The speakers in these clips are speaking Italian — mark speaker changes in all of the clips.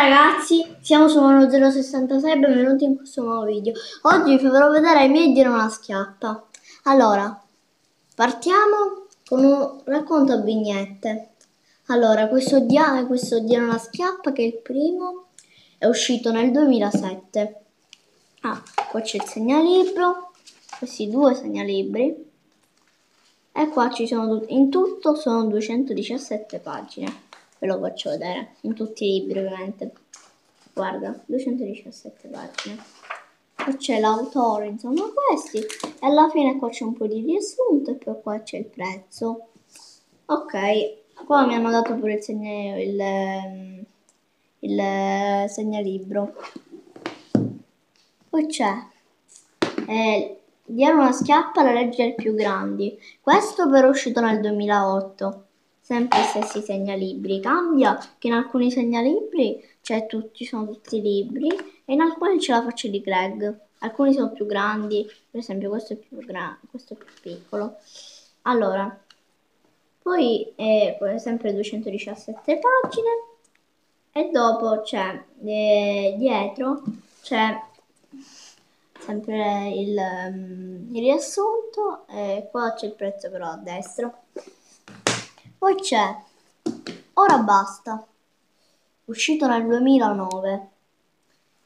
Speaker 1: ragazzi, siamo su Mono 066 benvenuti in questo nuovo video. Oggi vi farò vedere i miei dire una schiappa. Allora, partiamo con un racconto a vignette. Allora, questo, dia, questo dire una schiappa che è il primo, è uscito nel 2007. Ah, qua c'è il segnalibro, questi due segnalibri. E qua ci sono, in tutto sono 217 pagine ve lo faccio vedere in tutti i libri ovviamente. Guarda 217 pagine. Qua c'è l'autore insomma questi. E alla fine qua c'è un po' di riassunto e poi qua c'è il prezzo. Ok qua mi hanno dato pure il, segna, il, ehm, il segnalibro. Poi c'è eh, diamo una schiappa alla legge dei più grandi. Questo però è uscito nel 2008 sempre i stessi segnalibri. Cambia che in alcuni segnalibri cioè, ci sono tutti i libri e in alcuni c'è la faccia di Greg. Alcuni sono più grandi, per esempio questo è più questo è più piccolo. Allora, poi è sempre 217 pagine e dopo c'è eh, dietro c'è sempre il, um, il riassunto e qua c'è il prezzo però a destra. Poi c'è Ora basta, uscito nel 2009.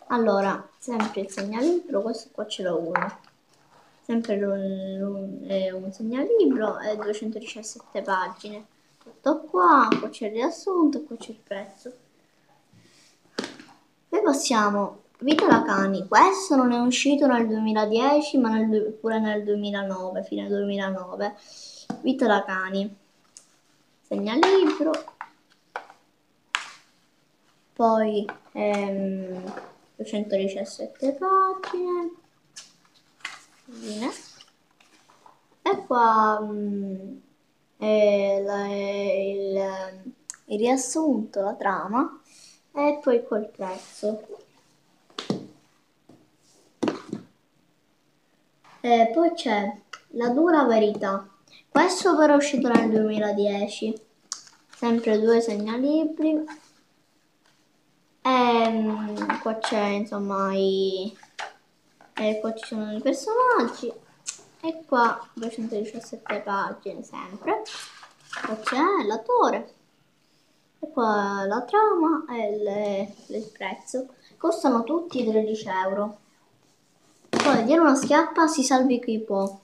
Speaker 1: Allora, sempre il segnalibro, questo qua ce l'ho uno. Sempre un, un segnalibro e 217 pagine. Tutto qua, qua c'è il riassunto qua c'è il prezzo. Poi passiamo Vita da cani, questo non è uscito nel 2010 ma nel, pure nel 2009, fine 2009. Vita da cani segnalibro poi ehm, 217 pagine. E qua mh, mm, è la, il, il riassunto, la trama. E poi col prezzo. E poi c'è la dura verità. Questo però è uscito nel 2010, sempre due segnalibri. E ehm, qua c'è insomma i... E qua ci sono i personaggi. E qua 217 pagine sempre. Qua c'è l'attore. E qua la trama e le, il prezzo. Costano tutti 13 euro. Poi dire una schiappa si salvi chi può.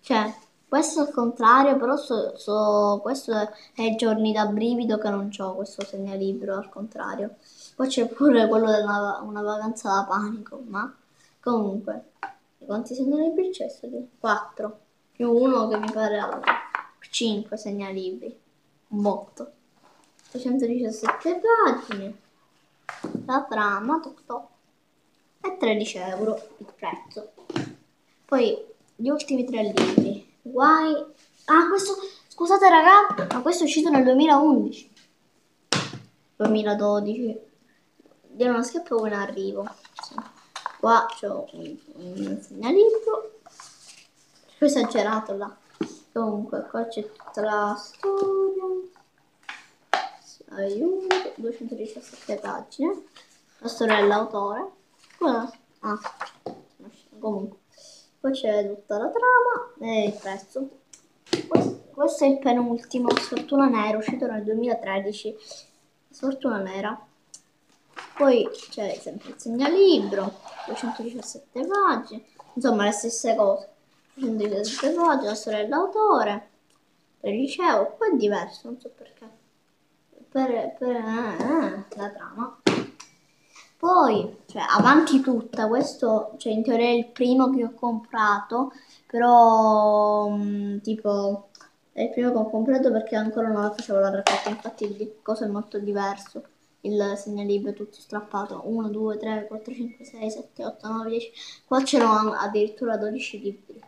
Speaker 1: Cioè, questo al contrario, però so, so, questo è giorni da brivido che non ho questo segnalibro, al contrario. Poi c'è pure quello della una vacanza da panico, ma comunque, quanti segnalibri c'è? 4, più uno che mi pare 5 segnalibri, un botto. 317 pagine, la trama, toc toc, e 13 euro il prezzo. Poi gli ultimi tre libri. Guai. Ah, questo. Scusate, raga, ma questo è uscito nel 2011. 2012. Dire una schiappa come arrivo. Qua c'ho un, un segnalibro. Ho esagerato là. Comunque, qua c'è tutta la storia. Aiuto, 217 pagine. La storia dell'autore. Ah, comunque. Poi c'è tutta la trama e il prezzo. Questo, è il penultimo, Sfortuna Nera, uscito nel 2013. Sfortuna Nera. Poi c'è sempre il segnalibro, 217 pagine, insomma le stesse cose. 217 pagine, la storia dell'autore, per il liceo, poi è diverso, non so perché. Per, per eh, eh, la trama. Poi, cioè, avanti tutta, questo, cioè, in teoria è il primo che ho comprato, però, mh, mm, tipo, è il primo che ho comprato perché ancora non la facevo la raccolta, infatti il coso è molto diverso, il segnalibro è tutto strappato, 1, 2, 3, 4, 5, 6, 7, 8, 9, 10, qua c'erano addirittura 12 libri,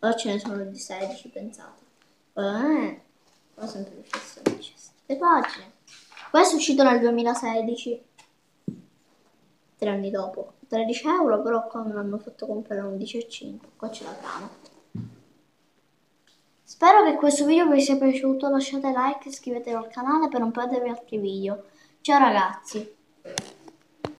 Speaker 1: ora ce ne sono di 16, pensate. Eh, qua sempre lo stesso, 17 pagine. Questo è uscito nel 2016 tre anni dopo. 13 euro, però qua me l'hanno fatto comprare 11,5. Qua c'è la trama. Spero che questo video vi sia piaciuto, lasciate like iscrivetevi al canale per non perdervi altri video. Ciao ragazzi.